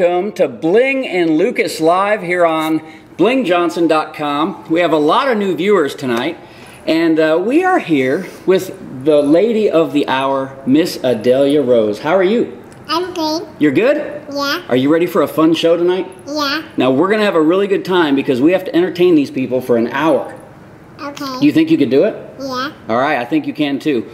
welcome to Bling and Lucas Live here on blingjohnson.com. We have a lot of new viewers tonight, and uh, we are here with the lady of the hour, Miss Adalia Rose. How are you? I'm good. You're good? Yeah. Are you ready for a fun show tonight? Yeah. Now, we're going to have a really good time because we have to entertain these people for an hour. Okay. You think you could do it? yeah. All right, I think you can too.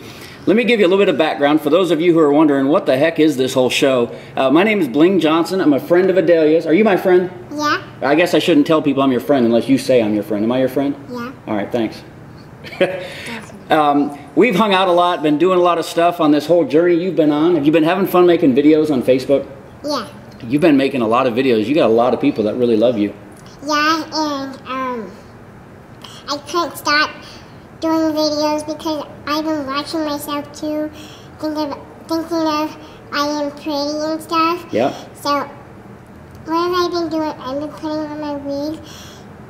Let me give you a little bit of background for those of you who are wondering what the heck is this whole show. Uh, my name is Bling Johnson. I'm a friend of Adalia's. Are you my friend? Yeah. I guess I shouldn't tell people I'm your friend unless you say I'm your friend. Am I your friend? Yeah. All right, thanks. um, we've hung out a lot, been doing a lot of stuff on this whole journey you've been on. Have you been having fun making videos on Facebook? Yeah. You've been making a lot of videos. You got a lot of people that really love you. Yeah. And um, I couldn't stop doing videos because I've been watching myself too, think of, thinking of I am pretty and stuff. Yeah. So what have I been doing? I've been putting on my wig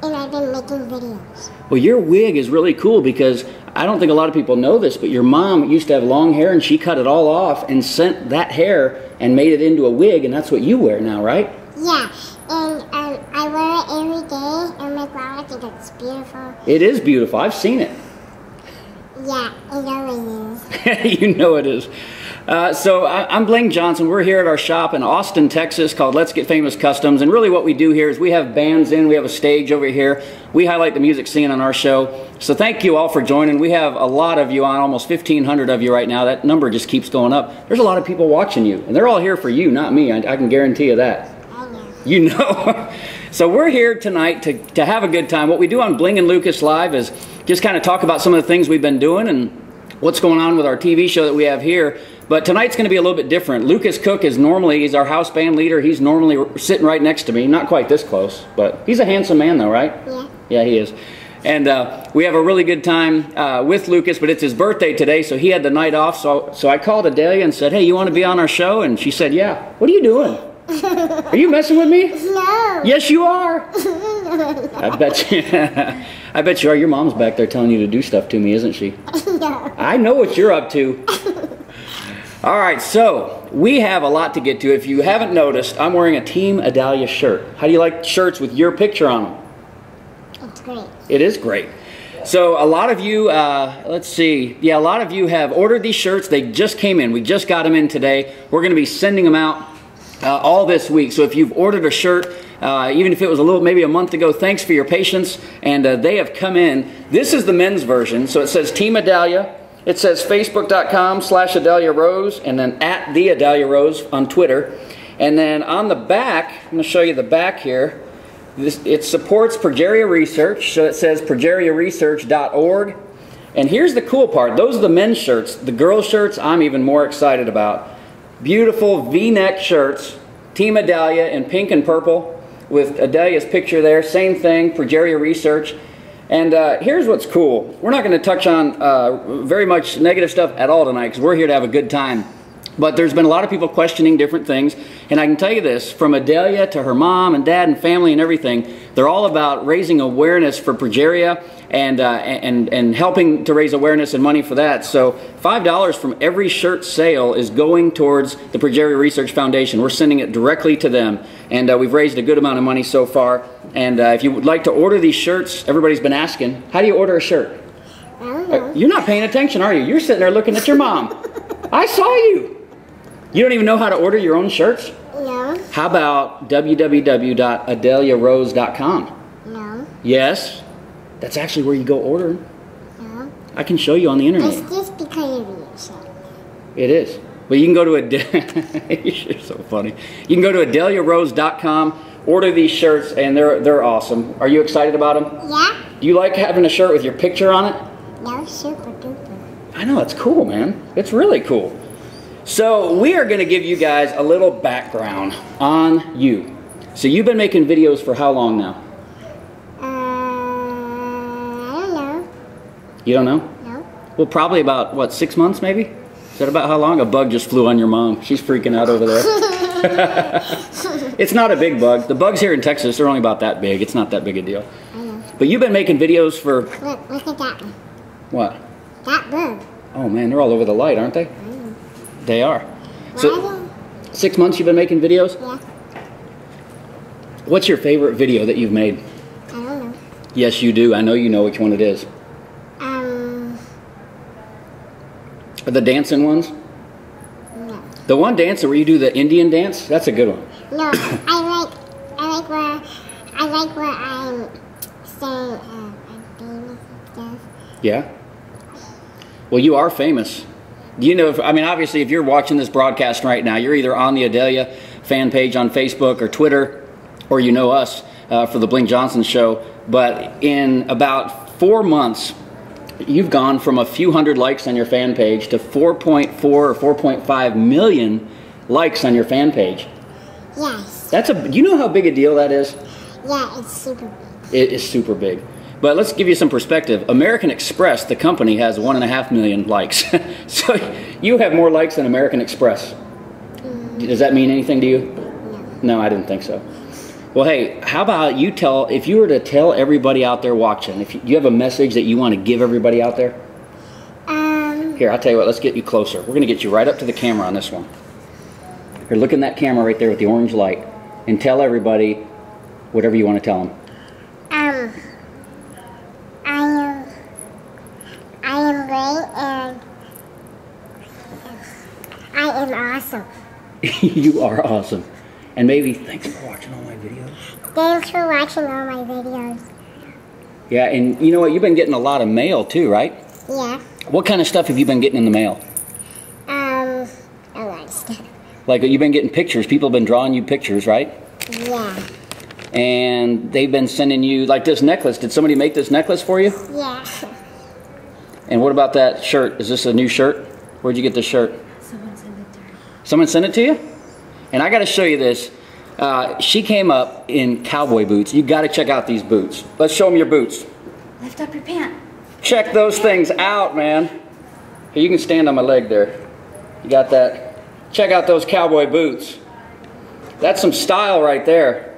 and I've been making videos. Well, your wig is really cool because I don't think a lot of people know this, but your mom used to have long hair and she cut it all off and sent that hair and made it into a wig, and that's what you wear now, right? Yeah. And um, I wear it every day. and my like, wow, I think it's beautiful. It is beautiful. I've seen it. Yeah, it always is. you know it is. Uh, so I, I'm Bling Johnson. We're here at our shop in Austin, Texas called Let's Get Famous Customs. And really what we do here is we have bands in, we have a stage over here. We highlight the music scene on our show. So thank you all for joining. We have a lot of you on, almost 1,500 of you right now. That number just keeps going up. There's a lot of people watching you. And they're all here for you, not me. I, I can guarantee you that. Know. You know. so we're here tonight to, to have a good time. What we do on Bling and Lucas Live is just kind of talk about some of the things we've been doing and what's going on with our TV show that we have here. But tonight's going to be a little bit different. Lucas Cook is normally, he's our house band leader. He's normally sitting right next to me. Not quite this close, but he's a handsome man though, right? Yeah. Yeah, he is. And uh, we have a really good time uh, with Lucas, but it's his birthday today, so he had the night off. So, so I called Adelia and said, Hey, you want to be on our show? And she said, Yeah. What are you doing? Are you messing with me? No. Yes, you are. I bet you. I bet you are. Your mom's back there telling you to do stuff to me, isn't she? no. I know what you're up to. All right, so we have a lot to get to. If you haven't noticed, I'm wearing a Team Adalia shirt. How do you like shirts with your picture on them? It's great. It is great. So a lot of you, uh, let's see, yeah, a lot of you have ordered these shirts. They just came in. We just got them in today. We're going to be sending them out uh, all this week. So if you've ordered a shirt, uh, even if it was a little, maybe a month ago, thanks for your patience. And uh, they have come in. This is the men's version. So it says Team Adalia. It says facebook.com slash Adalia Rose and then at the Adalia Rose on Twitter. And then on the back, I'm going to show you the back here. This, it supports progeria research, so it says progeriaresearch.org. And here's the cool part those are the men's shirts. The girls' shirts, I'm even more excited about. Beautiful v neck shirts, Team Adalia in pink and purple with Adalia's picture there. Same thing, progeria research. And uh, here's what's cool. We're not going to touch on uh, very much negative stuff at all tonight because we're here to have a good time. But there's been a lot of people questioning different things. And I can tell you this from Adalia to her mom and dad and family and everything, they're all about raising awareness for progeria and, uh, and, and helping to raise awareness and money for that. So $5 from every shirt sale is going towards the Progeria Research Foundation. We're sending it directly to them. And uh, we've raised a good amount of money so far. And uh, if you would like to order these shirts, everybody's been asking, how do you order a shirt? I don't Uh, know. You're not paying attention, are you? You're sitting there looking at your mom. I saw you. You don't even know how to order your own shirts? No. How about www.adaliarose.com? No. Yes, that's actually where you go order. No. I can show you on the internet. It's just because of you, so. It is. But you can go to Ade- You're so funny. You can go to adaliarose.com, order these shirts, and they're they're awesome. Are you excited about them? Yeah? Do you like having a shirt with your picture on it? No, super duper. I know, it's cool, man. It's really cool. So, we are going to give you guys a little background on you. So, you've been making videos for how long now? Uh, I don't know. You don't know? No. Well, probably about, what, six months maybe? Is that about how long? A bug just flew on your mom. She's freaking out over there. it's not a big bug. The bugs here in Texas, they're only about that big. It's not that big a deal. I know. But you've been making videos for Look, look at that one. what? That bug. Oh man, they're all over the light, aren't they? I know. They are. Why So, six months you've been making videos? Yeah. What's your favorite video that you've made? I don't know. Yes, you do. I know you know which one it is. Um, The dancing ones? no. The one dancer where you do the Indian dance? That's a good one. No, I like, I like where, I like where I'm saying, uh, I'm famous and stuff. Yeah. Well, you are famous. Do you know? If, I mean, obviously, if you're watching this broadcast right now, you're either on the Adalia fan page on Facebook or Twitter, or you know us uh, for the Bling Johnson Show. But in about four months, you've gone from a few hundred likes on your fan page to 4.4 or 4.5 million likes on your fan page. Yes. That's a. You know how big a deal that is? Yeah, it's super big. It is super big. But let's give you some perspective. American Express, the company, has one and a half million likes. so you have more likes than American Express. Mm. Does that mean anything to you? No. No, I didn't think so. Well, hey, how about you tell, if you were to tell everybody out there watching, if you, you have a message that you want to give everybody out there? Um, Here, I'll tell you what, let's get you closer. We're going to get you right up to the camera on this one. Here, look in that camera right there with the orange light and tell everybody whatever you want to tell them. um, I am, I am great and I am awesome. you are awesome. And maybe thanks for watching all my videos. Thanks for watching all my videos. Yeah, and you know what? You've been getting a lot of mail too, right? Yeah. What kind of stuff have you been getting in the mail? Um, a lot of stuff. Like you've been getting pictures. People have been drawing you pictures, right? Yeah. And they've been sending you like this necklace. Did somebody make this necklace for you? Yeah. And what about that shirt? Is this a new shirt? Where'd you get this shirt? Someone sent it to her. Someone sent it to you? And I got to show you this. Uh, she came up in cowboy boots. You got to check out these boots. Let's show them your boots. Lift up your pant. Check those things out, man. Here, you can stand on my leg there. You got that? Check out those cowboy boots. That's some style right there.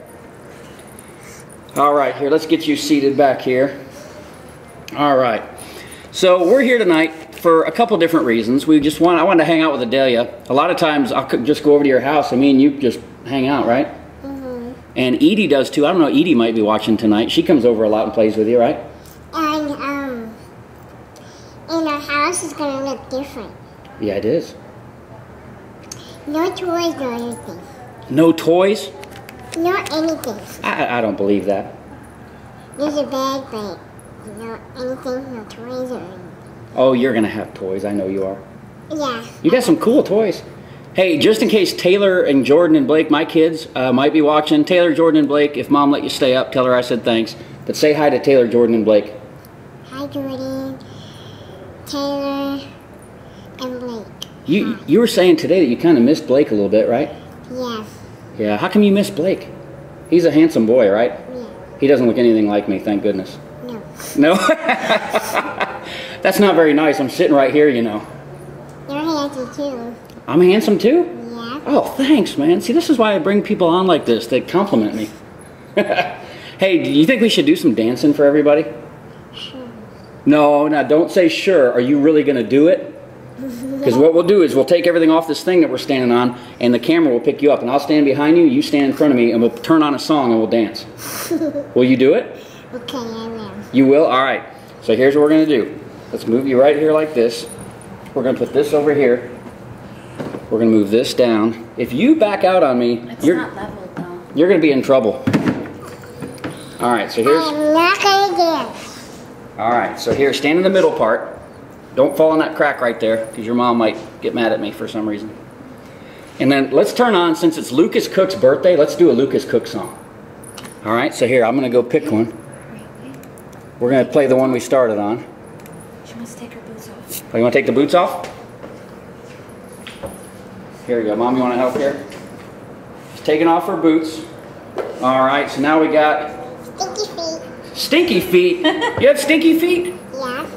All right, here, let's get you seated back here. All right. So we're here tonight for a couple different reasons. We just want I wanted to hang out with Adalia. A lot of times I'll just go over to your house I mean, you just hang out, right? hmm And Edie does too. I don't know, Edie might be watching tonight. She comes over a lot and plays with you, right? And, um, and our house is gonna look different. Yeah, it is. No toys, no anything. No toys? No anything. I, I don't believe that. There's a bag, but no anything, no toys or anything. Oh, you're gonna have toys. I know you are. Yeah. You got some cool toys. Hey, just in case Taylor and Jordan and Blake, my kids, uh, might be watching. Taylor, Jordan, and Blake, if mom let you stay up, tell her I said thanks. But say hi to Taylor, Jordan, and Blake. Hi, Jordan, Taylor, and Blake. You you were saying today that you kind of missed Blake a little bit, right? Yeah. Yeah. How come you miss Blake? He's a handsome boy, right? Yeah. He doesn't look anything like me, thank goodness. No. No. That's not very nice. I'm sitting right here, you know. You're handsome too. I'm handsome too. Yeah. Oh, thanks, man. See, this is why I bring people on like this. They compliment me. hey, do you think we should do some dancing for everybody? Sure. No, no, don't say sure. Are you really going to do it? Because what we'll do is we'll take everything off this thing that we're standing on, and the camera will pick you up, and I'll stand behind you, you stand in front of me, and we'll turn on a song and we'll dance. will you do it? Okay, I will. You will? All right. So here's what we're going to do. Let's move you right here like this. We're going to put this over here. We're going to move this down. If you back out on me, It's you're leveled you're going to be in trouble. All right. So here's I'm not gonna dance. all right. So here, stand in the middle part. Don't fall in that crack right there, because your mom might get mad at me for some reason. And then let's turn on since it's Lucas Cook's birthday. Let's do a Lucas Cook song. All right. So here, I'm going to go pick one. Wait, wait. We're going to play the one we started on. She wants to take her boots off. Oh, you want to take the boots off? Here you go. Mom, you want to help here? She's taking off her boots. All right, so now we got Stinky feet. stinky feet. You have stinky feet? Yeah.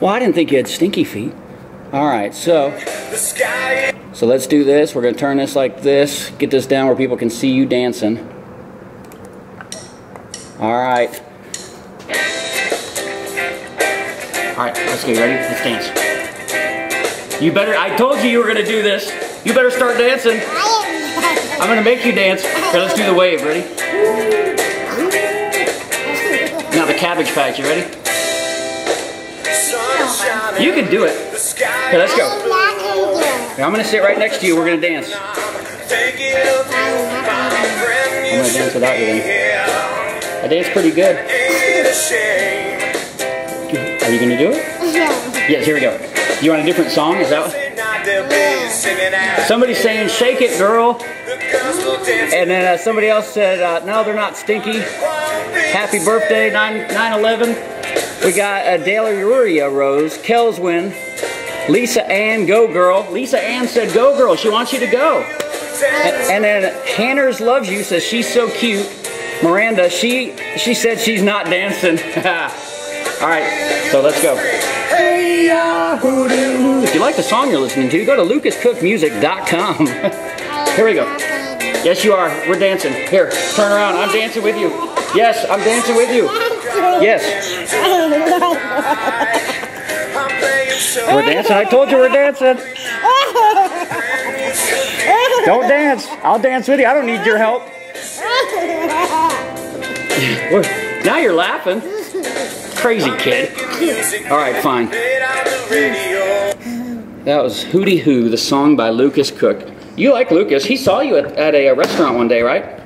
Well, I didn't think you had stinky feet. All right, so so let's do this. We're going to turn this like this. Get this down where people can see you dancing. All right. Let's get ready. Let's dance. You better. I told you you were going to do this. You better start dancing. I am. I'm gonna make you dance. Here, let's do the wave. Ready? Now the Cabbage Patch. You ready? You can do it. Okay, let's go. I'm gonna. Now, I'm gonna sit right next to you. We're gonna dance. I'm gonna dance without you then. I dance pretty good. Are you gonna do it? Yes. Here we go. You want a different song? Is that? Somebody's saying "Shake It, Girl," and then uh, somebody else said, uh, "No, they're not stinky." Happy birthday, 9 11. We got uh, Dale Uria Rose, Kelswin, Lisa Ann, Go Girl. Lisa Ann said, Go Girl. She wants you to go. And, and then Hanners loves you. Says she's so cute. Miranda, she she said she's not dancing. All right, so let's go. If you like the song you're listening to, go to lucascookmusic.com. Here we go. Yes, you are. We're dancing. Here, turn around. I'm dancing with you. Yes, I'm dancing with you. Yes, we're dancing. I told you we're dancing. Don't dance. I'll dance with you. I don't need your help. Now you're laughing. Crazy kid. All right, fine. That was Hootie Hoo, the song by Lucas Cook. You like Lucas. He saw you at, at a restaurant one day, right?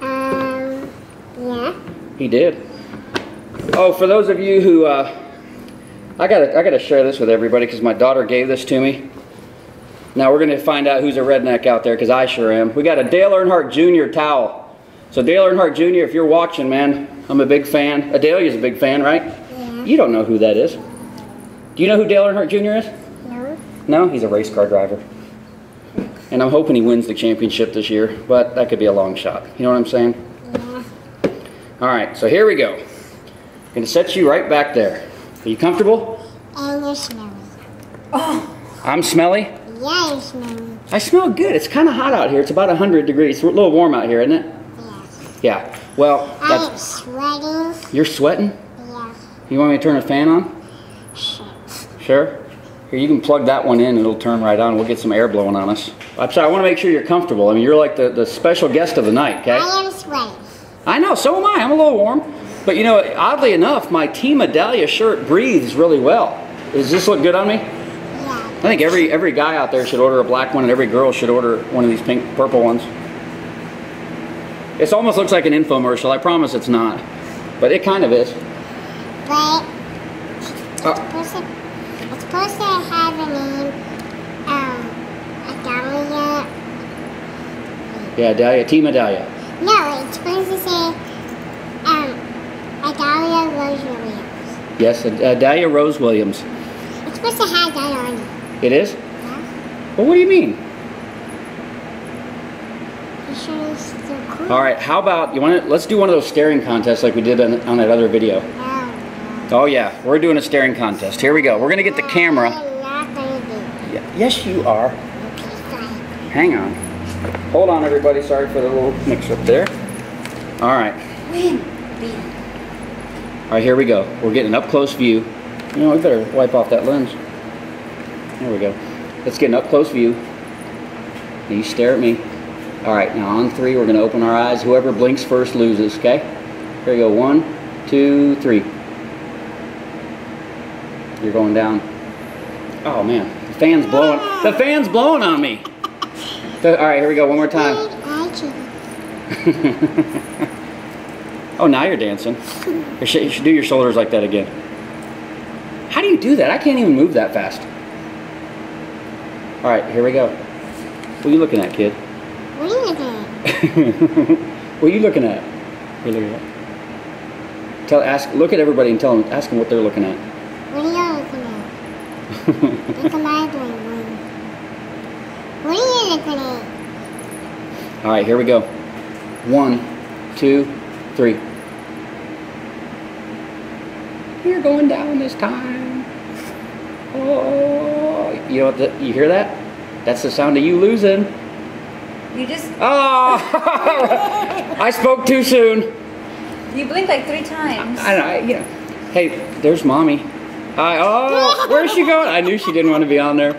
Um, yeah. He did. Oh, for those of you who, uh, I gotta, I gotta share this with everybody because my daughter gave this to me. Now we're gonna find out who's a redneck out there because I sure am. We got a Dale Earnhardt Jr. towel. So Dale Earnhardt Jr., if you're watching, man, I'm a big fan. Adalia's a big fan, right? You don't know who that is. Do you know who Dale Earnhardt Jr. is? No. No, he's a race car driver. And I'm hoping he wins the championship this year, but that could be a long shot. You know what I'm saying? Yeah. All right, so here we go. I'm Gonna set you right back there. Are you comfortable? And you're smelly. Oh. I'm smelly. Yeah, you're smelly. I smell good. It's kind of hot out here. It's about 100 degrees. It's a little warm out here, isn't it? Yeah. Yeah. Well, I am sweating. you're sweating? You want me to turn a fan on? Shit. Sure. Here, you can plug that one in and it'll turn right on. We'll get some air blowing on us. I'm sorry, I want to make sure you're comfortable. I mean, you're like the, the special guest of the night, okay? I am sweating. I know, so am I. I'm a little warm. But you know, oddly enough, my Team Adalia shirt breathes really well. Does this look good on me? Yeah. I think every every guy out there should order a black one, and every girl should order one of these pink purple ones. It almost looks like an infomercial. I promise it's not, but it kind of is. But Uh, it's supposed to, it's supposed to have a name. Um, Adalia. yeah, Adalia, Team Adalia. No, it's supposed to say, um, Adalia Rose Williams. Yes, Ad- Adalia Rose Williams. It's supposed to have that on it. It is. Yeah? Well, what do you mean? Sure cool? All right, how about you want to? Let's do one of those staring contests like we did on, on that other video. Oh yeah, we're doing a staring contest. Here we go. We're gonna get the camera. I'm not gonna do it. Y- Yes, you are. Hang on. Hold on, everybody. Sorry for the little mix-up there. All right. All right, here we go. We're getting an up-close view. You know, we better wipe off that lens. There we go. Let's get an up-close view. You stare at me. All right, now on three, we're gonna open our eyes. Whoever blinks first loses, okay? Here we go. One, two, three. You're going down. Oh man, the fan's blowing. The fan's blowing on me. The- all right, here we go. One more time. Oh, now you're dancing. You should, you should do your shoulders like that again. How do you do that? I can't even move that fast. All right, here we go. What are you looking at, kid? What are you looking at? what are you looking at? What are you looking at? Tell, ask, look at everybody and tell them, ask them what they're looking at. What All right, here we go. One, two, three. You're going down this time. Oh, you know what? The, you hear that? That's the sound of you losing. You just Oh, I spoke too soon. you blinked like three times. I, I, you know. Hey, there's mommy. Hi. Oh, where's she going? I knew she didn't want to be on there.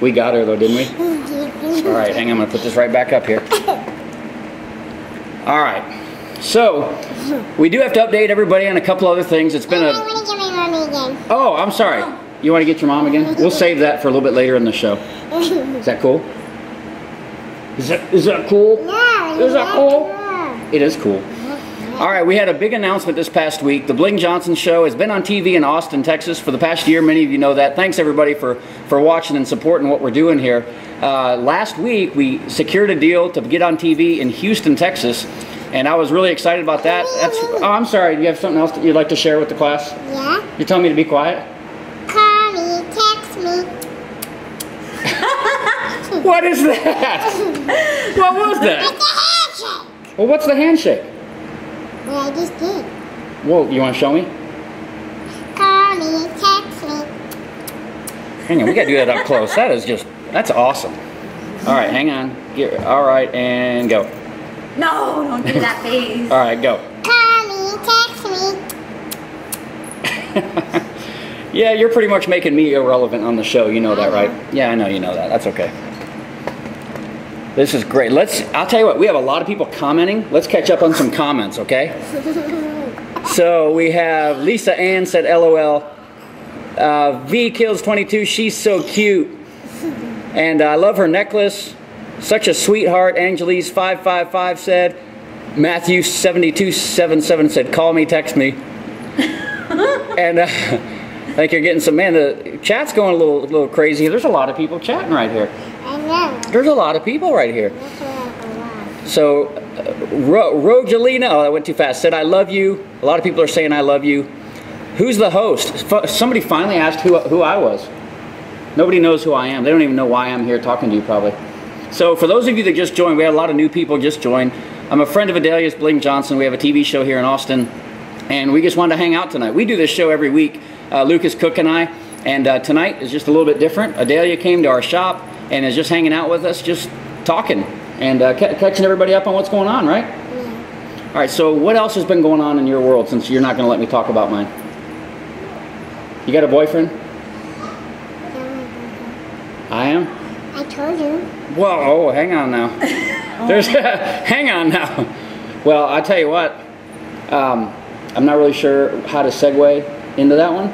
We got her though, didn't we? All right, hang on. I'm gonna put this right back up here. All right. So, we do have to update everybody on a couple other things. It's been a. want to get my mommy again. Oh, I'm sorry. You want to get your mom again? We'll save that for a little bit later in the show. Is that cool? Is that is that cool? no, Is that cool? cool. It is cool. All right, we had a big announcement this past week. The Bling Johnson Show has been on TV in Austin, Texas for the past year. Many of you know that. Thanks everybody for, for watching and supporting what we're doing here. Uh, last week, we secured a deal to get on TV in Houston, Texas, and I was really excited about that. That's. Oh, I'm sorry. Do you have something else that you'd like to share with the class? Yeah. You're telling me to be quiet? Call me, text me. What is that? what was It's that? a handshake. Well, what's the handshake? Well, I just did. Well, you want to show me? Call me, text me. Hang on, we gotta do that up close. That is just, that's awesome. All right, hang on. Get, all right, and go. No, don't do that face. All right, go. Call me, text me. Yeah, you're pretty much making me irrelevant on the show. You know that, uh-huh. right? Yeah, I know you know that. That's okay. This is great. Let's. I'll tell you what. We have a lot of people commenting. Let's catch up on some comments, okay? So we have Lisa Ann said, "LOL." Uh, v kills 22. She's so cute, and I love her necklace. Such a sweetheart. Angelise 555 said. Matthew 7277 said, "Call me, text me." and. Uh, I think you're getting some man. The chat's going a little, little crazy. There's a lot of people chatting right here. I. There's a lot of people right here. Look at a lot. So, uh, Ro- Rogelina, oh, that went too fast. Said I love you. A lot of people are saying I love you. Who's the host? F- somebody finally asked who who I was. Nobody knows who I am. They don't even know why I'm here talking to you, probably. So, for those of you that just joined, we had a lot of new people just join. I'm a friend of Adalia's, Bling Johnson. We have a TV show here in Austin, and we just wanted to hang out tonight. We do this show every week, uh, Lucas Cook and I, and uh, tonight is just a little bit different. Adalia came to our shop and is just hanging out with us, just talking and uh, ca- catching everybody up on what's going on, right? Yeah. All right, so what else has been going on in your world since you're not going to let me talk about mine? You got a boyfriend? I am? I told you. Whoa, oh, hang on now. There's, hang on now. Well, I tell you what, um, I'm not really sure how to segue into that one,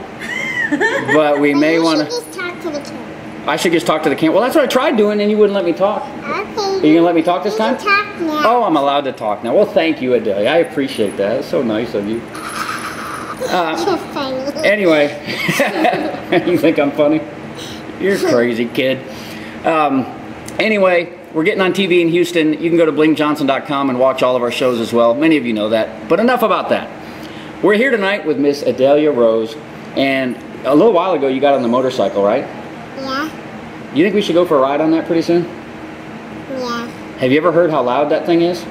but we may want to. just talk to the kid. I should just talk to the camera. Well, that's what I tried doing, and you wouldn't let me talk. Okay. Are you gonna let me talk this you time? can talk now. Oh, I'm allowed to talk now. Well, thank you, Adalia. I appreciate that. That's so nice of you. Uh, You're funny. Anyway, you think I'm funny? You're crazy, kid. Um, anyway, we're getting on TV in Houston. You can go to blingjohnson.com and watch all of our shows as well. Many of you know that. But enough about that. We're here tonight with Miss Adalia Rose, and a little while ago you got on the motorcycle, right? Yeah. You think we should go for a ride on that pretty soon? Yeah. Have you ever heard how loud that thing is?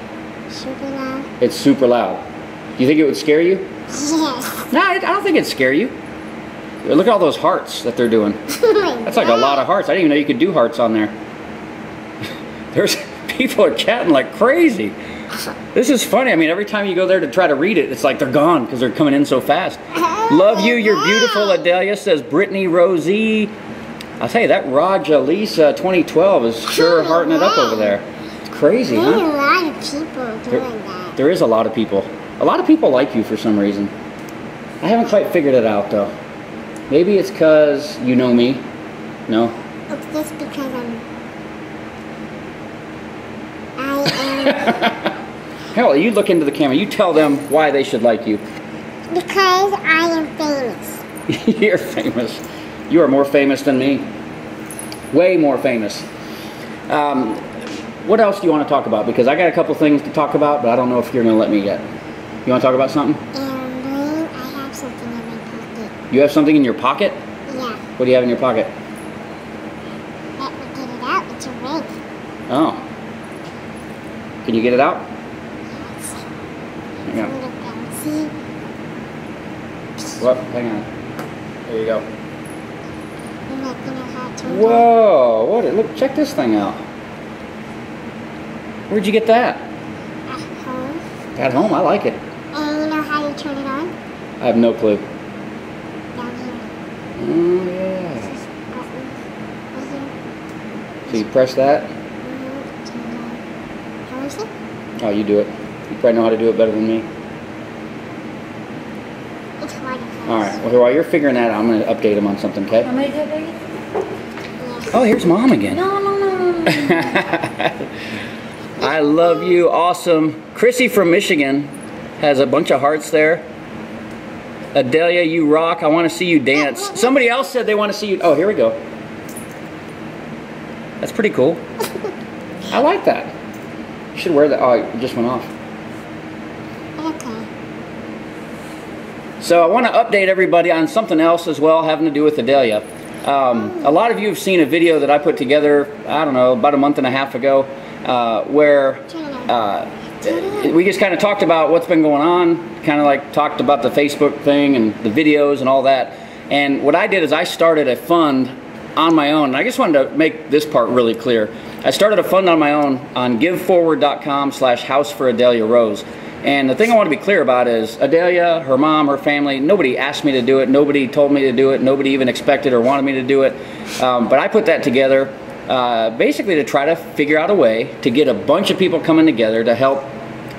Super loud. It's super loud. Do you think it would scare you? Yes. No, I I don't think it'd scare you. Look at all those hearts that they're doing. That's like a lot of hearts. I didn't even know you could do hearts on there. There's people are chatting like crazy. This is funny. I mean, every time you go there to try to read it, it's like they're gone because they're coming in so fast. Love you, you're beautiful, Adalia says Brittany Rosie. I'll tell you that Raja Lisa 2012 is sure hearting it up over there. It's crazy, There's a huh? lot of people doing that. There is a lot of people. A lot of people like you for some reason. I haven't quite figured it out though. Maybe it's because you know me. No? It's just because I'm. I Hell, you look into the camera. You tell them why they should like you. because I am famous. You're famous. You are more famous than me. Way more famous. Um, what else do you want to talk about? Because I got a couple things to talk about, but I don't know if you're going to let me yet. You want to talk about something? Blaine, I have something in my pocket. You have something in your pocket? Yeah. What do you have in your pocket? Let me get it out. It's a ring. Oh. Can you get it out? Yes. Hang on. Little bouncy. Well, hang on. There you go. I'm not gonna have to. Whoa! What? Look, check this thing out. Where'd you get that? At home. At home. I like it. And you know how you turn it on? I have no clue. Down here. Oh yeah. Right here. So you press that. Mhm, Turn it on. How is it? Oh, you do it. You probably know how to do it better than me. It's hard to All right. Well, while you're figuring that out, I'm going to update him on something, okay? Want me to do it. Oh, here's mom again. No, no, no, no, no. I love you. Awesome. Chrissy from Michigan has a bunch of hearts there. Adalia, you rock. I want to see you dance. Somebody else said they want to see you. Oh, here we go. That's pretty cool. I like that. You should wear that. Oh, it just went off. Okay. So I want to update everybody on something else as well, having to do with Adalia. Um, a lot of you have seen a video that I put together, I don't know, about a month and a half ago, uh, where uh, we just kind of talked about what's been going on, kind of like talked about the Facebook thing and the videos and all that. And what I did is I started a fund on my own. And I just wanted to make this part really clear. I started a fund on my own on giveforward.com slash house for Adalia Rose. And the thing I want to be clear about is Adalia, her mom, her family, nobody asked me to do it. Nobody told me to do it. Nobody even expected or wanted me to do it. Um, but I put that together uh, basically to try to figure out a way to get a bunch of people coming together to help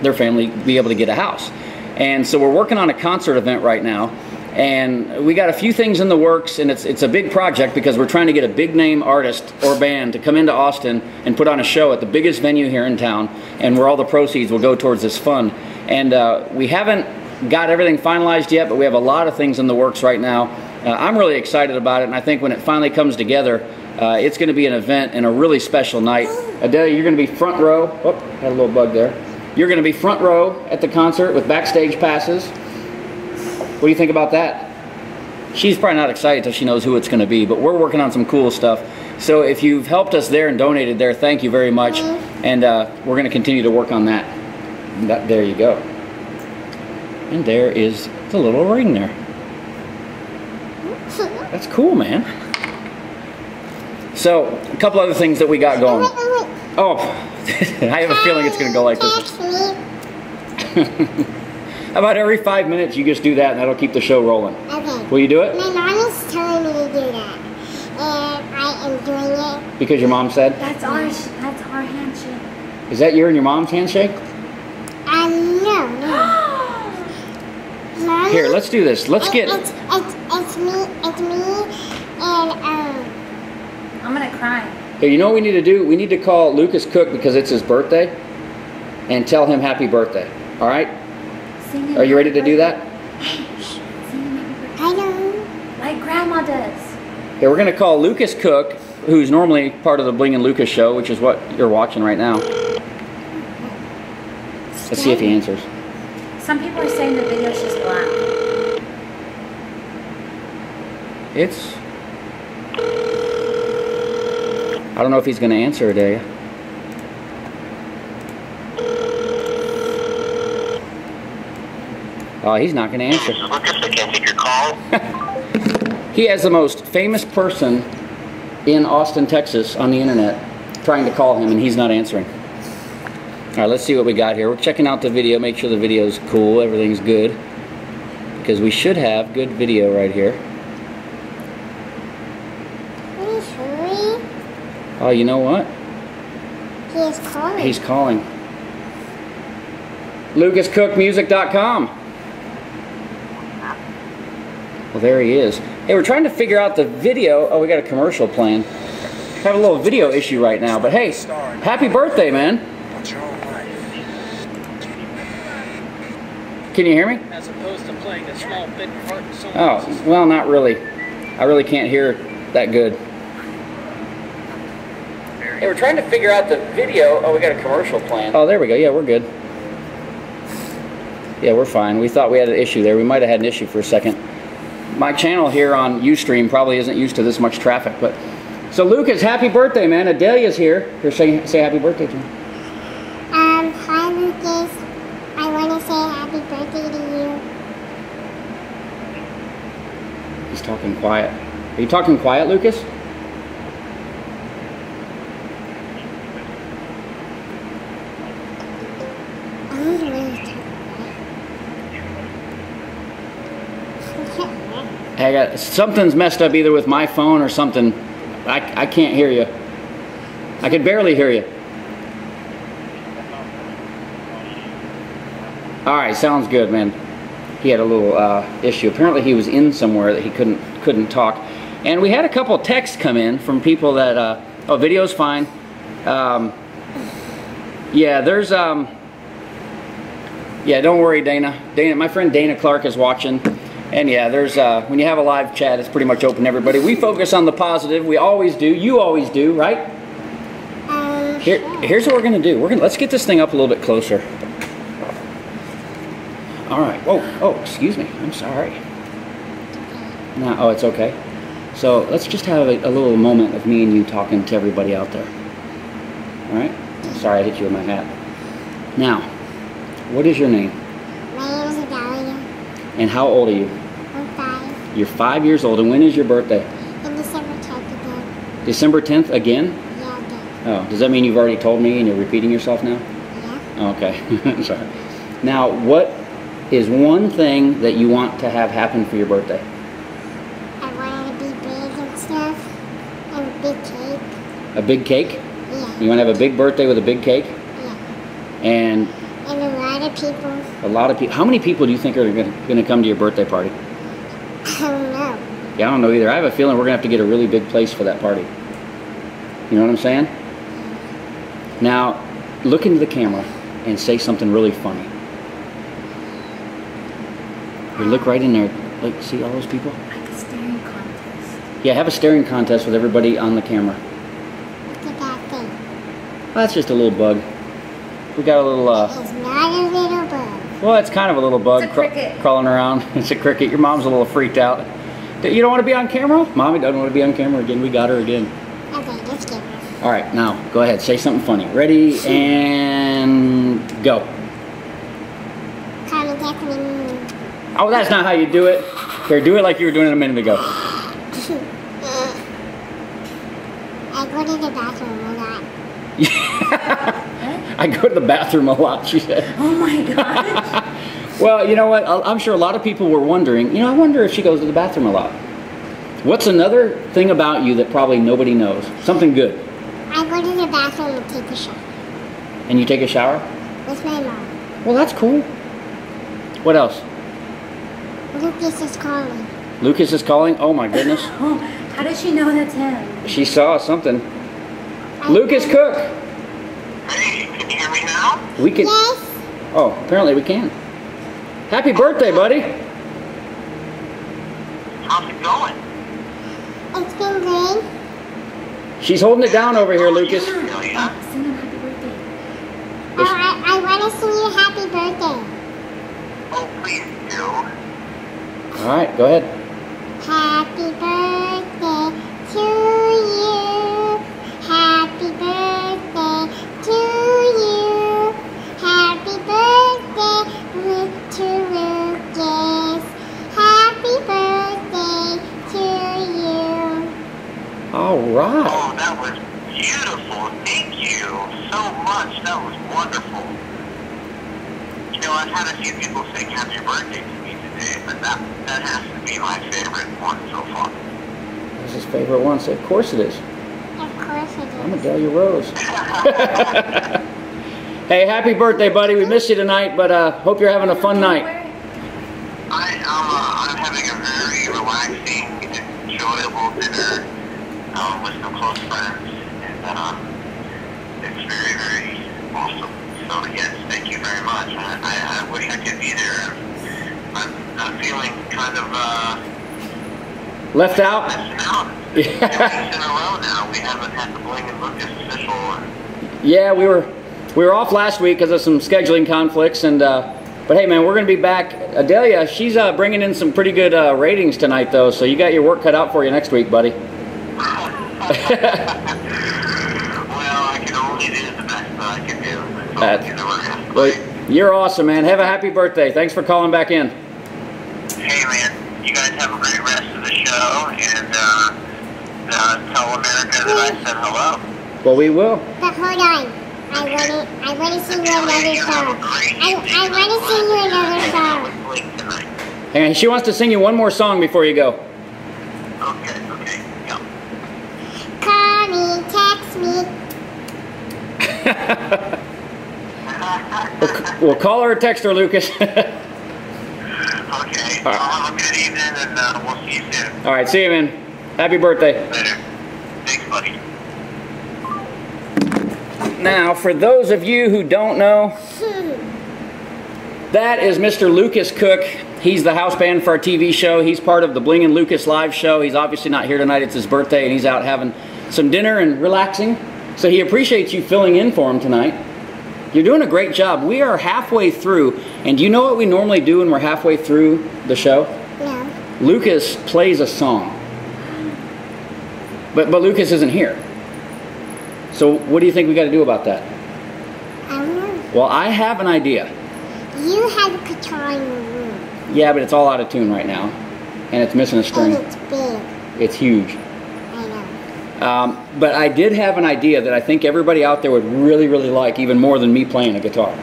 their family be able to get a house. And so we're working on a concert event right now. And we got a few things in the works, and it's, it's a big project because we're trying to get a big name artist or band to come into Austin and put on a show at the biggest venue here in town, and where all the proceeds will go towards this fund. And uh, we haven't got everything finalized yet, but we have a lot of things in the works right now. Uh, I'm really excited about it, and I think when it finally comes together, uh, it's going to be an event and a really special night. Adele, you're going to be front row. Oh, had a little bug there. You're going to be front row at the concert with backstage passes. What do you think about that? She's probably not excited until she knows who it's going to be, but we're working on some cool stuff. So if you've helped us there and donated there, thank you very much. And uh, we're going to continue to work on that. That. There you go. And there is the little ring there. That's cool, man. So, a couple other things that we got going. Oh, I have a feeling it's going to go like this. About every five minutes, you just do that, and that'll keep the show rolling. Okay. Will you do it? My mom is telling me to do that. And I am doing it. Because your mom said? That's our, that's our handshake. Is that your and your mom's handshake? Um, no, no. Mommy, Here, let's do this. Let's it- get. It's, it's, it's me, it's me, and, um, I'm gonna cry. Here, you know what we need to do? We need to call Lucas Cook because it's his birthday, and tell him happy birthday. All right? Sing Are you ready happy to do that? birthday. Hey, shh, sing him happy birthday. I know. Like grandma does. Here, we're going to call Lucas Cook, who's normally part of the Bling and Lucas show, which is what you're watching right now. Let's see if he answers. Some people are saying the video's just black. It's. I don't know if he's going to answer today. Oh, uh, he's not going to answer. Lucas. I can't take your call. He has the most famous person in Austin, Texas on the internet trying to call him, and he's not answering. All right, let's see what we got here. We're checking out the video, make sure the video's cool, everything's good. Because we should have good video right here. Are you sure? Oh, you know what? He's calling. He's calling. LucasCookMusic.com. Well, there he is. Hey, we're trying to figure out the video. Oh, we got a commercial playing. Have a little video issue right now, but hey, happy birthday, man. What's your own life? Can you hear me? as opposed to playing a small bit part in someone Oh, well, not really. I really can't hear that good. Hey, we're trying to figure out the video. Oh, we got a commercial playing. Oh, there we go. Yeah, we're good. Yeah, we're fine. We thought we had an issue there. We might have had an issue for a second. My channel here on Ustream probably isn't used to this much traffic, but so Lucas, happy birthday, man! Adalia's here. Here, say say happy birthday to me. Um, hi Lucas. I want to say happy birthday to you. He's talking quiet. Are you talking quiet, Lucas? I'm really tired. Hey, I got something's messed up either with my phone or something. I, I can't hear you. I can barely hear you. All right, sounds good, man. He had a little uh, issue. Apparently, he was in somewhere that he couldn't couldn't talk. And we had a couple texts come in from people that, uh, oh, video's fine. Um, yeah, there's, um, yeah, don't worry, Dana. Dana, my friend Dana Clark is watching. And yeah, there's, uh, when you have a live chat, it's pretty much open to everybody. We focus on the positive. We always do. You always do, right? Um, Here, here's what we're gonna do. We're gonna let's get this thing up a little bit closer. All right. Whoa. Oh, excuse me. I'm sorry. No. Oh, it's okay. So let's just have a, a little moment of me and you talking to everybody out there. All right. Sorry, I hit you with my hat. Now, what is your name My name is Adalia. And how old are you? I'm five. You're five years old, and when is your birthday? In December 10th again. December 10th again? Yeah, again. Oh, does that mean you've already told me and you're repeating yourself now? Yeah. Oh, okay, sorry. Now, what is one thing that you want to have happen for your birthday? I wanted to be big and stuff. And a big cake. A big cake? Yeah. You want to have a big birthday with a big cake? Yeah. And And a lot of people. A lot of people. How many people do you think are going to come to your birthday party? I don't know. Yeah, I don't know either. I have a feeling we're going to have to get a really big place for that party. You know what I'm saying? Now, look into the camera and say something really funny. You look right in there. Like, see all those people? Like a staring contest. Yeah, have a staring contest with everybody on the camera. At that thing. Well, that's just a little bug. We got a little, uh, It's not a little. Well, it's kind of a little bug It's a craw- cricket. crawling around. It's a cricket. Your mom's a little freaked out. You don't want to be on camera? Mommy doesn't want to be on camera again. We got her again. Okay, let's get her. All right, now go ahead. Say something funny. Ready and go. Oh, that's not how you do it. Here, do it like you were doing it a minute ago. Uh, I go to the bathroom a lot. I go to the bathroom a lot, she said. Oh my god. Well, you know what? I- I'm sure a lot of people were wondering, you know, I wonder if she goes to the bathroom a lot. What's another thing about you that probably nobody knows? Something good. I go to the bathroom and take a shower And you take a shower? with my mom. Well, that's cool. What else? Lucas is calling. Lucas is calling? Oh my goodness. oh, how does she know that's him? She saw something. I Lucas go- Cook! Me now? We can. Yes. Oh, apparently we can. Happy birthday, buddy. How's it going? It's been. She's holding it down over here, Lucas. Amelia? Oh, sing him happy birthday. Oh, I, I want to sing you happy birthday. Oh, please do. All right, go ahead. Happy birthday to you. Happy birthday to Lucas. Happy birthday to you. All right. Oh, that was beautiful. Thank you so much. That was wonderful. You know, I've had a few people sing happy birthday to me today, but that, that has to be my favorite one so far. This is his favorite one. So of course it is. Of course it is. I'm a is. Delia Rose. hey, happy birthday, buddy. We missed you tonight, but uh, hope you're having a fun night. I, um, uh, I'm having a very relaxing, enjoyable dinner um, with some close friends, and um, it's very, very awesome. So yes, thank you very much. I, I, I wish I could be there. I'm, I'm feeling kind of uh, Left out? out. Two weeks in a row now, we haven't had the Bling and Lucas official. And, Yeah, we were we were off last week because of some scheduling conflicts, and uh, but hey, man, we're gonna be back. Adalia, she's uh, bringing in some pretty good uh, ratings tonight, though. So you got your work cut out for you next week, buddy. well, I can only do the best that I can do. That's all That's- I can ever ask. Well, you're awesome, man. Have a happy birthday. Thanks for calling back in. Hey man, you guys have a great rest of the show, and uh, uh, tell America that I said hello. Well, we will. But hold on. I want to. I want to sing you another you have a song. I. I want to sing you another song. With Hang on, she wants to sing you one more song before you go. Okay, okay, yeah. Call me, text me. We'll call her or text her, Lucas. Okay. Well, have a good evening, and uh, we'll see you soon. All right, see you, man. Happy birthday. Later. Thanks, buddy. Now, for those of you who don't know, that is Mr. Lucas Cook. He's the house band for our TV show. He's part of the Bling and Lucas live show. He's obviously not here tonight. It's his birthday, and he's out having some dinner and relaxing. So he appreciates you filling in for him tonight. You're doing a great job. We are halfway through, and do you know what we normally do when we're halfway through the show? No. Lucas plays a song. But, but Lucas isn't here. So what do you think we got to do about that? I don't know. Well, I have an idea. You have a guitar in your room. Yeah, but it's all out of tune right now, and it's missing a And string. it's big. It's huge. I know. Um, but I did have an idea that I think everybody out there would really, really like, even more than me playing a guitar.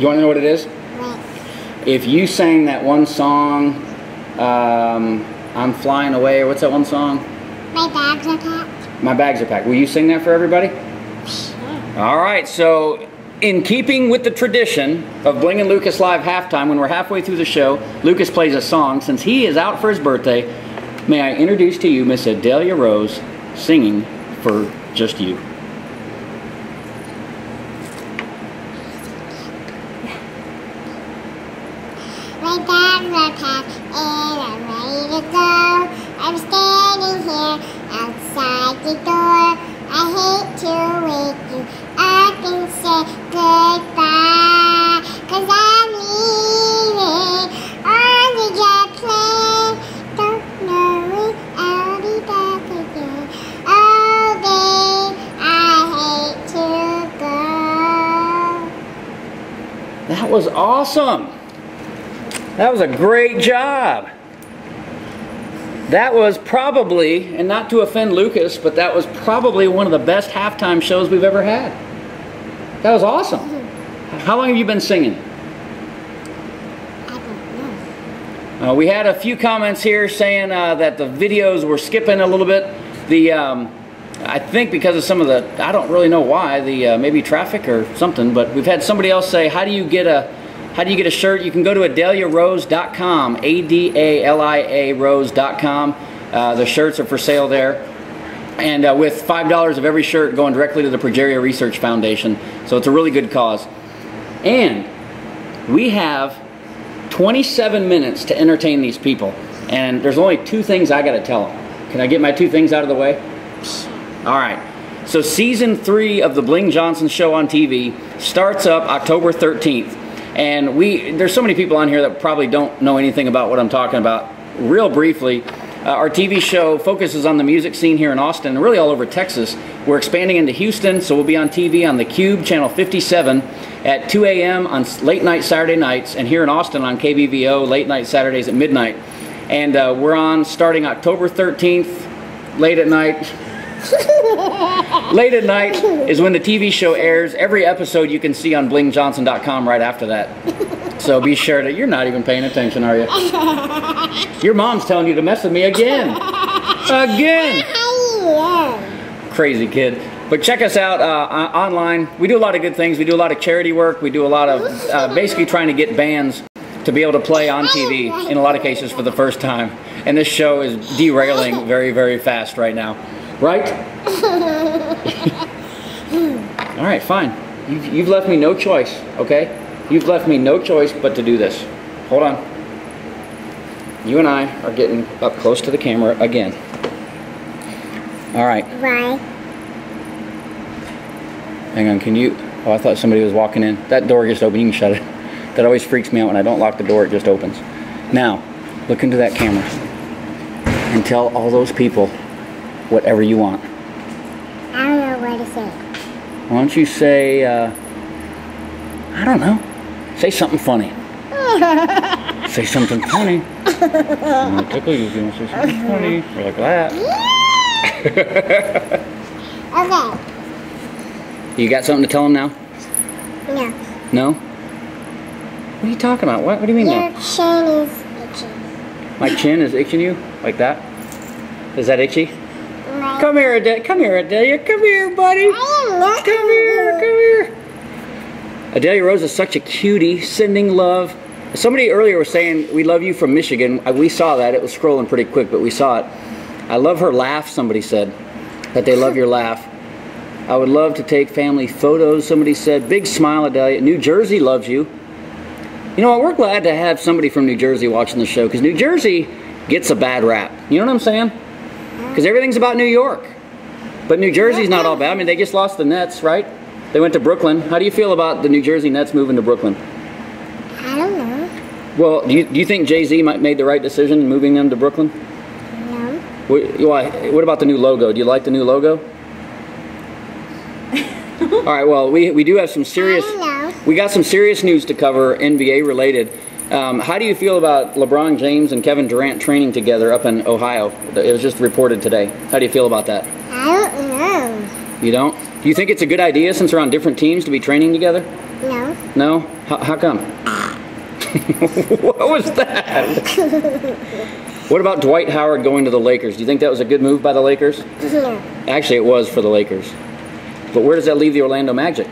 You want to know what it is? Right. If you sang that one song, um, "I'm Flying Away," or what's that one song? My bags are packed. My bags are packed. Will you sing that for everybody? All right, so in keeping with the tradition of Bling and Lucas Live halftime, when we're halfway through the show, Lucas plays a song. Since he is out for his birthday, may I introduce to you Miss Adalia Rose singing for just you. My bags are packed and I'm ready to go. I'm standing here outside the door. I hate to wake you up and say goodbye. Cause I'm leaving on the jet plane. Don't know I'll be back again. Oh, babe, I hate to go. That was awesome. That was a great job. That was probably, and not to offend Lucas, but that was probably one of the best halftime shows we've ever had. That was awesome. How long have you been singing? I don't know. Uh, we had a few comments here saying uh, that the videos were skipping a little bit. The um, I think because of some of the I don't really know why the uh, maybe traffic or something. But we've had somebody else say, "How do you get a how do you get a shirt?" You can go to adaliarose.com, a d a l i a rose.com. Uh, the shirts are for sale there. And uh, with five dollars of every shirt going directly to the Progeria Research Foundation, so it's a really good cause. And we have 27 minutes to entertain these people. And there's only two things I got to tell them. Can I get my two things out of the way? All right. So season three of the Bling Johnson Show on TV starts up October 13th. And we there's so many people on here that probably don't know anything about what I'm talking about. Real briefly, uh, our TV show focuses on the music scene here in Austin and really all over Texas. We're expanding into Houston, so we'll be on TV on the Cube, channel 57, at 2 a.m. on late night Saturday nights, and here in Austin on KBVO, late night Saturdays at midnight. And uh, we're on starting October 13th, late at night. late at night is when the TV show airs. Every episode you can see on blingjohnson.com right after that. So be sure that you're not even paying attention, are you? Your mom's telling you to mess with me again. Again. Crazy kid. But check us out uh, online. We do a lot of good things. We do a lot of charity work. We do a lot of uh, basically trying to get bands to be able to play on TV in a lot of cases for the first time. And this show is derailing very, very fast right now. Right? All right, fine. You've, you've left me no choice, okay? You've left me no choice but to do this. Hold on. You and I are getting up close to the camera again. All right. Why? Hang on, can you? Oh, I thought somebody was walking in. That door just opened. You can shut it. That always freaks me out when I don't lock the door, it just opens. Now, look into that camera and tell all those people whatever you want. I don't know what to say. Why don't you say, uh, I don't know, say something funny. say something funny. I'm gonna tickle you if you want to say something funny. Or like that. Okay. You got something to tell him now? No. No? What are you talking about? What, what do you mean? Your chin is itchy. My chin is itching you? Like that? Is that itchy? Come here, Adalia. Come here, Adalia. Come here, buddy. I am not Come here. Come here. Adalia Rose is such a cutie, sending love. Somebody earlier was saying, We love you from Michigan. We saw that. It was scrolling pretty quick, but we saw it. I love her laugh, somebody said. That they love your laugh. I would love to take family photos, somebody said. Big smile, Adalia. New Jersey loves you. You know what? We're glad to have somebody from New Jersey watching the show because New Jersey gets a bad rap. You know what I'm saying? Because everything's about New York. But New Jersey's not all bad. I mean, they just lost the Nets, right? They went to Brooklyn. How do you feel about the New Jersey Nets moving to Brooklyn? I don't know. Well, do you, do you think Jay Z might made the right decision in moving them to Brooklyn? No. What, why- what about the new logo? Do you like the new logo? All right. Well, we, we do have some serious. I don't know. We got some serious news to cover, NBA related. Um, how do you feel about LeBron James and Kevin Durant training together up in Ohio? It was just reported today. How do you feel about that? I don't know. You don't? Do you think it's a good idea since they're on different teams to be training together? No. No? How, how come? what was that? what about Dwight Howard going to the Lakers? Do you think that was a good move by the Lakers? No. Actually, it was for the Lakers. But where does that leave the Orlando Magic?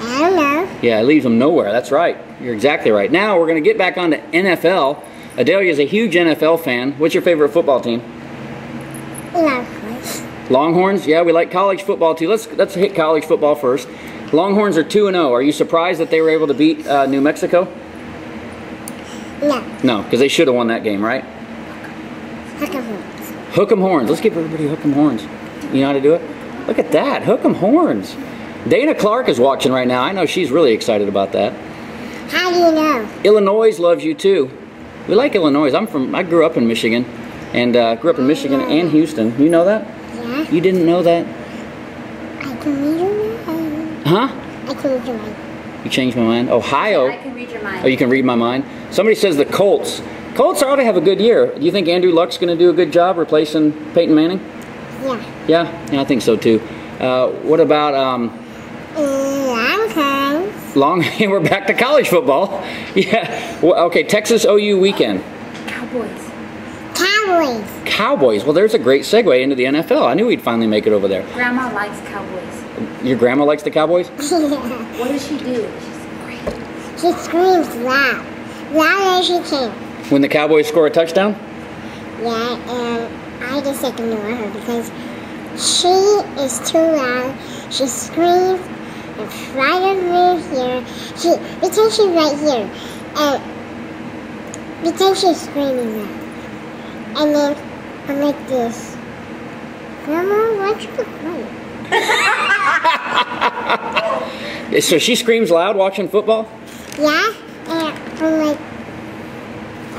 I. Yeah, it leaves them nowhere. That's right. You're exactly right. Now we're going to get back on to NFL. Adalia is a huge NFL fan. What's your favorite football team? No. Longhorns. Yeah, we like college football too. Let's let's hit college football first. Longhorns are two and zero. Are you surprised that they were able to beat uh, New Mexico? No. No, because they should have won that game, right? Hook 'em horns. Hook 'em horns. Let's give everybody hook 'em horns. You know how to do it? Look at that. Hook 'em horns. Dana Clark is watching right now. I know she's really excited about that. How do you know? Illinois loves you too. We like Illinois. I'm from. I grew up in Michigan, and uh, grew up in Michigan and Houston. You know that? Yeah. You didn't know that? I can read your mind. Huh? I can read your mind. You changed my mind. Ohio. I can read your mind. Oh, you can read my mind. Somebody says the Colts. Colts ought to have a good year. Do you think Andrew Luck's going to do a good job replacing Peyton Manning? Yeah. Yeah, yeah, I think so too. Uh, what about um, Longhorns. long? we're back to college football. Yeah. Well, okay, Texas OU weekend. Cowboys. Cowboys. Cowboys. Well, there's a great segue into the NFL. I knew we'd finally make it over there. Grandma likes cowboys. Your grandma likes the Cowboys? What does she do? She's great. she screams loud. Loud as she can. When the Cowboys score a touchdown? Yeah, and I just ignore her because she is too loud. She screams. It's right over here. She because she's right here, and because she's screaming loud, and then I'm like this. Grandma, why don't you? So she screams loud watching football? Yeah, and I'm like,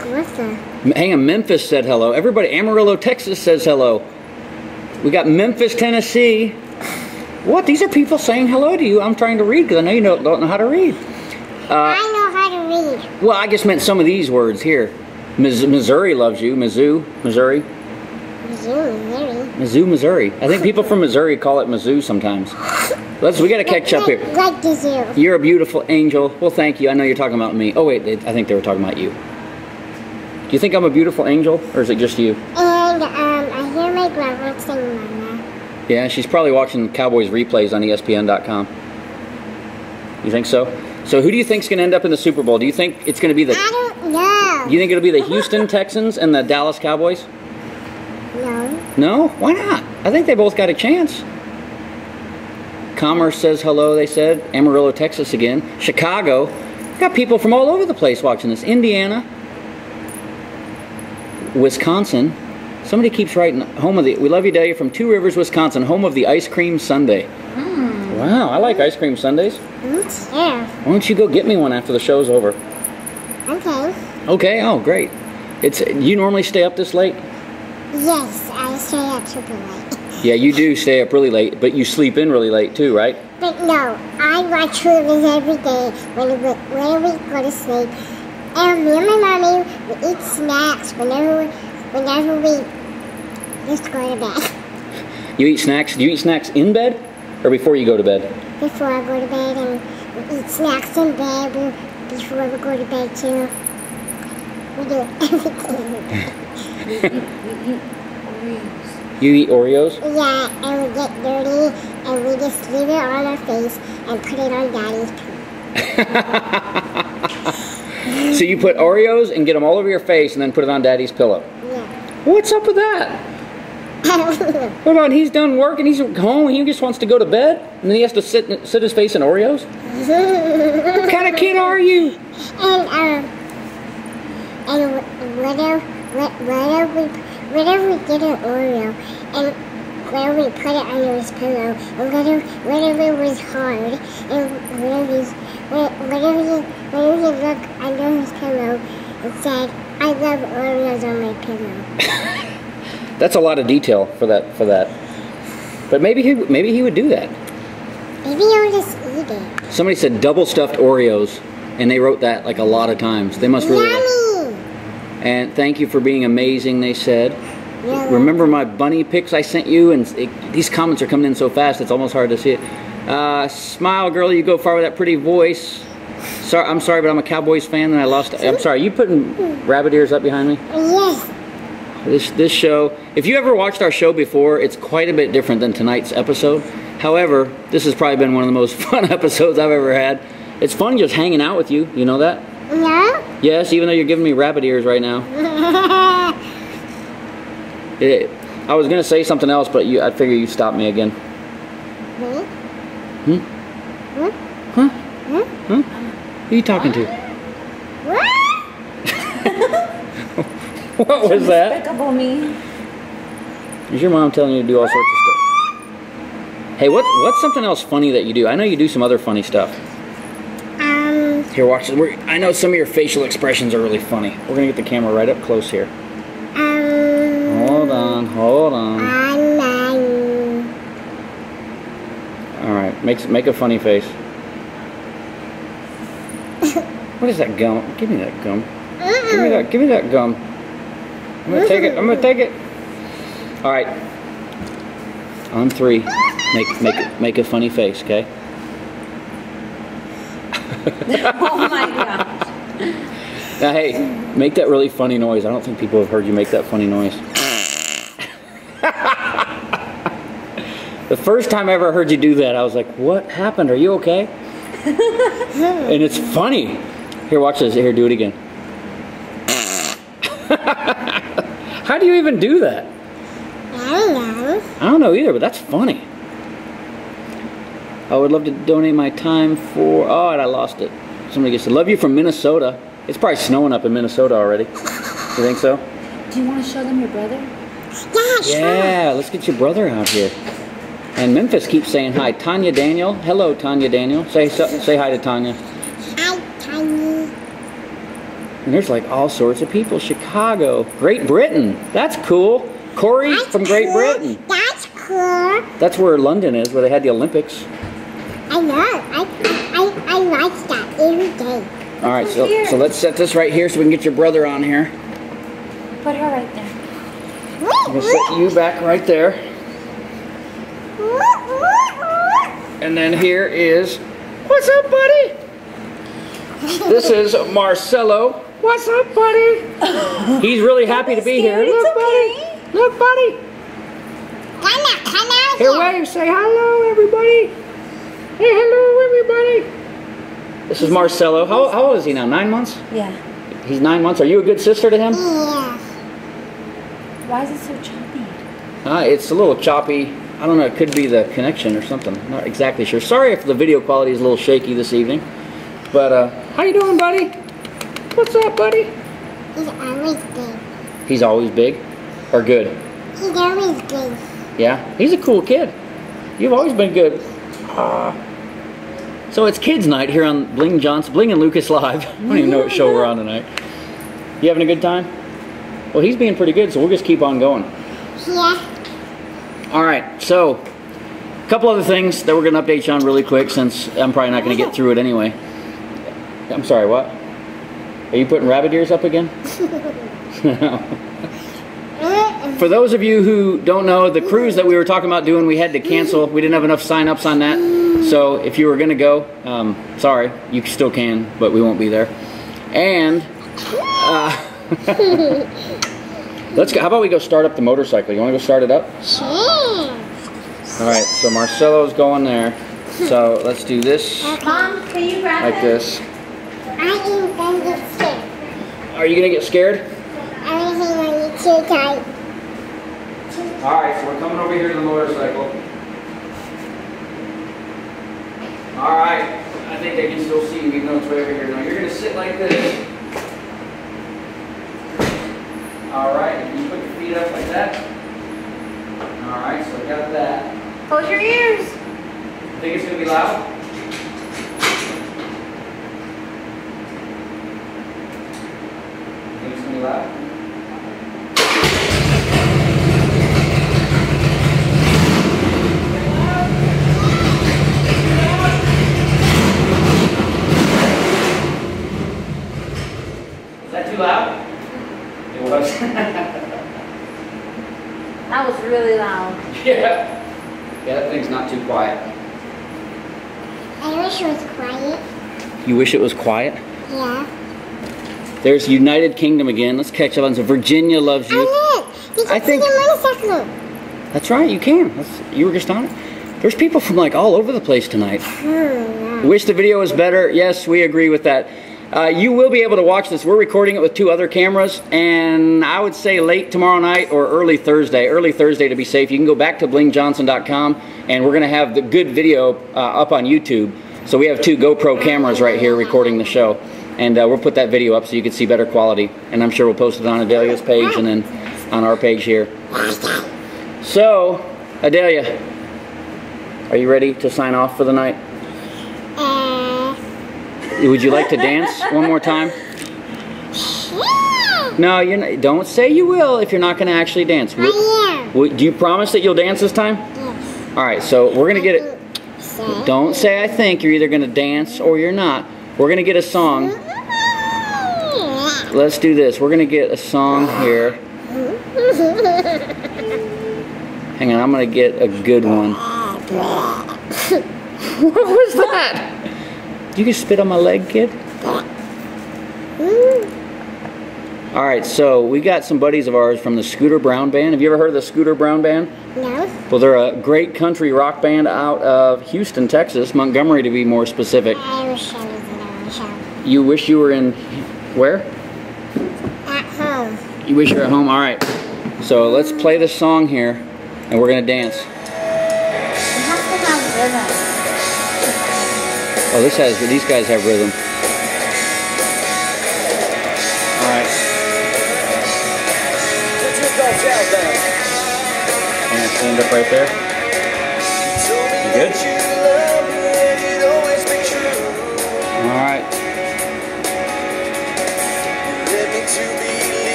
what the? Hang on, Memphis said hello. Everybody, Amarillo, Texas says hello. We got Memphis, Tennessee. What? These are people saying hello to you. I'm trying to read because I know you don't, don't know how to read. I know how to read. Well, I just meant some of these words here. Miss- Missouri loves you. Mizzou, Missouri. Missouri, Missouri. Mizzou, Missouri. I think people from Missouri call it Mizzou sometimes. Let's. We got to catch up here. like the zoo. You're a beautiful angel. Well, thank you. I know you're talking about me. Oh wait, they, I think they were talking about you. Do you think I'm a beautiful angel, or is it just you? And um, I hear my grandma. Yeah, she's probably watching Cowboys replays on ESPN.com. You think so? So who do you think's going to end up in the Super Bowl? Do you think it's going to be the? I don't know. You think it'll be the Houston Texans and the Dallas Cowboys? No. No, why not? I think they both got a chance. Commerce says hello. They said Amarillo, Texas again. Chicago. Got people from all over the place watching this. Indiana, Wisconsin. Somebody keeps writing home of the. We love you, Delia, from Two Rivers, Wisconsin, home of the ice cream sundae. Hmm. Wow, I like ice cream sundaes. Me too. Why don't you go get me one after the show's over? Okay. Okay. Oh, great. It's you normally stay up this late. Yes, I stay up super late. Yeah, you do stay up really late, but you sleep in really late too, right? But no, I watch movies every day when we, when we go to sleep. And me and my mommy, we eat snacks whenever, whenever we just go to bed. You eat snacks. Do you eat snacks in bed or before you go to bed? Before I go to bed, and we eat snacks in bed we- before we go to bed too. We do everything. You eat Oreos. You eat Oreos. Yeah, and we get dirty, and we just leave it on our face and put it on Daddy's poo. So you put Oreos and get them all over your face and then put it on daddy's pillow. Yeah. What's up with that? What about he's done work and he's home he just wants to go to bed and then he has to sit sit his face in Oreos? What kind of kid are you? and um, and whether whether we whether we get an Oreo and whether we put it under his pillow and whether whether it was hard and whether he's whether he whether he looked under his pillow and said, "I love Oreos on my pillow." That's a lot of detail for that for that. But maybe he maybe he would do that. Maybe I'll just eat it. Somebody said double stuffed Oreos and they wrote that like a lot of times. They must really Yummy. And thank you for being amazing, they said. Yeah. Remember my bunny pics I sent you? And it, these comments are coming in so fast, it's almost hard to see it. Uh, smile, girl, you go far with that pretty voice. Sorry, I'm sorry, but I'm a Cowboys fan and I lost. I'm sorry. You putting rabbit ears up behind me? Yes. This this show. If you ever watched our show before, it's quite a bit different than tonight's episode. However, this has probably been one of the most fun episodes I've ever had. It's fun just hanging out with you. You know that? No. Yes, even though you're giving me rabbit ears right now. It, I was gonna say something else, but you, I figure you stopped me again. Me? Hmm? Hmm? Huh? Hmm? Who are you talking to? What? What was that? Despicable me. Is your mom telling you to do all sorts of stuff? Hey, what what's something else funny that you do? I know you do some other funny stuff. Um. Here, watch this. We're, I know some of your facial expressions are really funny. We're gonna get the camera right up close here. Um. Hold on, hold on. Um. All right, make make a funny face. What is that gum? Give me that gum. Give me that. Give me that gum. I'm gonna take it. I'm gonna take it. All right. On three, make make make a funny face, okay? Oh my gosh. Now, hey, make that really funny noise. I don't think people have heard you make that funny noise. the first time I ever heard you do that, I was like, "What happened? Are you okay?" and it's funny. Here, watch this. Here, do it again. How do you even do that? I don't know. I don't know either, but that's funny. I would love to donate my time for. Oh, and I lost it. Somebody gets to love you from Minnesota. It's probably snowing up in Minnesota already. You think so? Do you want to show them your brother? Yeah, sure. Yeah, let's get your brother out here. And Memphis keeps saying hi. Tanya Daniel. Hello, Tanya Daniel. Say so, say hi to Tanya. Hi, Tiny. And there's like all sorts of people. Chicago, Great Britain. That's cool. Corey That's from Great cool. Britain. That's cool. That's where London is, where they had the Olympics. I know. I, I, I like that every day. All right, so so let's set this right here so we can get your brother on here. Put her right there. I'm gonna set you back right there. And then here is, what's up, buddy? This is Marcelo. What's up, buddy? He's really happy to be here. Look, it's buddy. Look, buddy. Come out, come out Here, here. wave. Say hello, everybody. Hey, hello, everybody. This is Marcelo. How, how old is he now? Nine months? Yeah. He's nine months. Are you a good sister to him? Yeah. Why is it so choppy? Uh, it's a little choppy. I don't know. It could be the connection or something. Not exactly sure. Sorry if the video quality is a little shaky this evening. But uh, how you doing, buddy? What's up, buddy? He's always big. He's always big, or good. He's always big. Yeah, he's a cool kid. You've always been good. Ah. so it's kids' night here on Bling Johnson, Bling and Lucas Live. I don't even know what show we're on tonight. You having a good time? Well, he's being pretty good, so we'll just keep on going. Yeah. All right, so a couple other things that we're going to update you on really quick since I'm probably not going to get through it anyway. I'm sorry, what? Are you putting rabbit ears up again? For those of you who don't know, the cruise that we were talking about doing, we had to cancel. We didn't have enough sign-ups on that. So if you were going to go, um, sorry, you still can, but we won't be there. And uh, let's go. How about we go start up the motorcycle? You want to go start it up? Sure. All right, so Marcelo's going there. So let's do this Mom, can you grab like this. I am gonna get scared. Are you gonna get scared? I'm gonna hang on you too tight. All right, so we're coming over here to the motorcycle. All right, I think they can still see you even though it's way over here. Now you're gonna sit like this. All right, and you put your feet up like that. All right, so I got that. Close your ears. Think it's gonna be loud? Think it's gonna be loud? Is that too loud? It was. That was really loud. yeah. Yeah, that thing's not too quiet. I wish it was quiet. You wish it was quiet? Yeah. There's United Kingdom again. Let's catch up on some. Virginia loves you. Oh look, you can I think-. That's right, you can. That's, you were just on it. There's people from like all over the place tonight. Hmm. Wish the video was better. Yes, we agree with that. Uh, you will be able to watch this. We're recording it with two other cameras, and I would say late tomorrow night or early Thursday. Early Thursday to be safe. You can go back to blingjohnson.com, and we're going to have the good video uh, up on YouTube. So we have two GoPro cameras right here recording the show, and uh, we'll put that video up so you can see better quality. And I'm sure we'll post it on Adalia's page and then on our page here. So, Adalia, are you ready to sign off for the night? Uh, Would you like to dance one more time? No, you're not, don't say you will if you're not going to actually dance. I am. would- do you promise that you'll dance this time? Yes. All right, so we're going to get it. Say. Don't say I think. You're either going to dance or you're not. We're going to get a song. Let's do this. We're going to get a song here. Hang on, I'm going to get a good one. what was that? You can spit on my leg, kid? Mm. All right, so we got some buddies of ours from the Scooter Brown Band. Have you ever heard of the Scooter Brown Band? No. Well, they're a great country rock band out of Houston, Texas, Montgomery to be more specific. I wish I was in a show. You wish you were in where? At home. You wish you were at home? All right. So let's play this song here, and we're going to dance. It has to have rhythm. Oh, this has, these guys have rhythm. Stand up right there. You good? All right.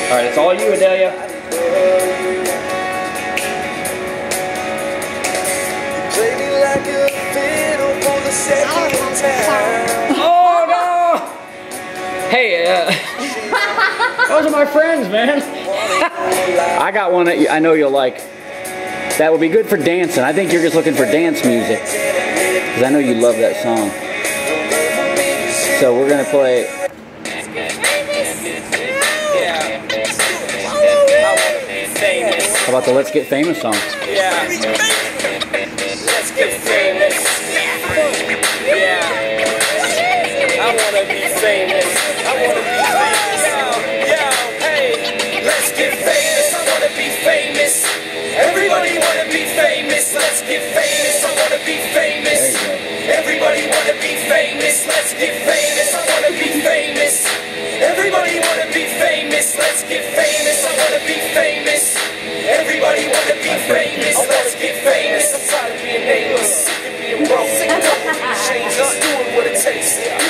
All right, it's all you, Adalia. Oh no! Hey, uh, those are my friends, man. I got one that I know you'll like. That would be good for dancing. I think you're just looking for dance music. Because I know you love that song. So we're going to play. How about the Let's Get Famous song? Yeah. Let's get famous. Get famous. I wanna be famous. Everybody wanna be famous. Let's get famous. I wanna be famous. Everybody wanna be famous. Let's get famous. I wanna be famous. Everybody wanna be famous. Let's get famous. I'm tired of being nameless. Sick of being broke. Sick of being shameless. Doing what it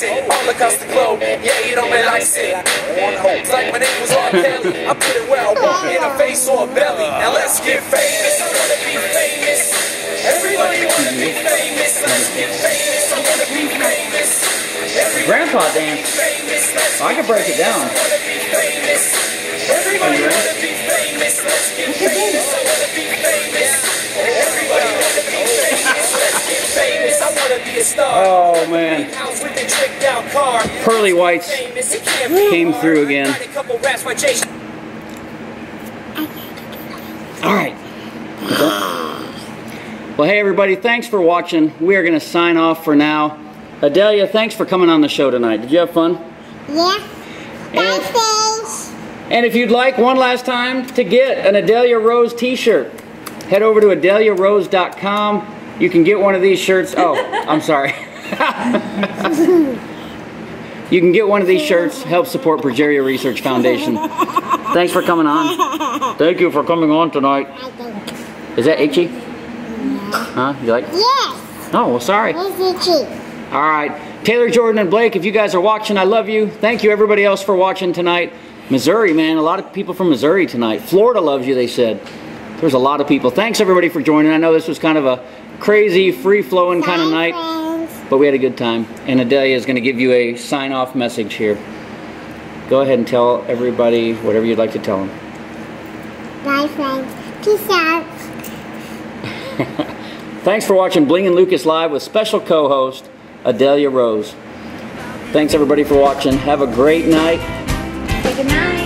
the paparazzi all across the globe. Yeah, you know me like it. One hope. It's like my name was R. Kelly. I put it where I want, in a face or a belly. Now let's get famous. I wanna be famous. Everybody wanna be famous. Let's get famous. I wanna be famous. Everybody Grandpa dance. famous. I can break it down. Everybody wanna be famous. Let's get famous. I wanna be famous. Everybody Oh man. House with a tricked out car. Pearly whites Famous, it can't be came through again. Write a couple raps by Jason. All right. Well, hey everybody, thanks for watching. We are going to sign off for now. Adalia, thanks for coming on the show tonight. Did you have fun? Yeah. Bye, And, friends. and if you'd like one last time to get an Adalia Rose t-shirt, head over to adaliarose.com. You can get one of these shirts. Oh, I'm sorry. you can get one of these shirts, help support Progeria Research Foundation. Thanks for coming on. Thank you for coming on tonight. Is that itchy? Huh? You like? Yes. Oh, well, sorry. It's itchy. All right. Taylor, Jordan, and Blake, if you guys are watching, I love you. Thank you, everybody else, for watching tonight. Missouri, man, a lot of people from Missouri tonight. Florida loves you, they said. There's a lot of people. Thanks, everybody, for joining. I know this was kind of a crazy, free flowing kind of night, friends. but we had a good time. And Adalia is going to give you a sign off message here. Go ahead and tell everybody whatever you'd like to tell them. Bye, friends. Peace out. Thanks for watching Bling and Lucas Live with special co host Adalia Rose. Thanks, everybody, for watching. Have a great night. Say good night.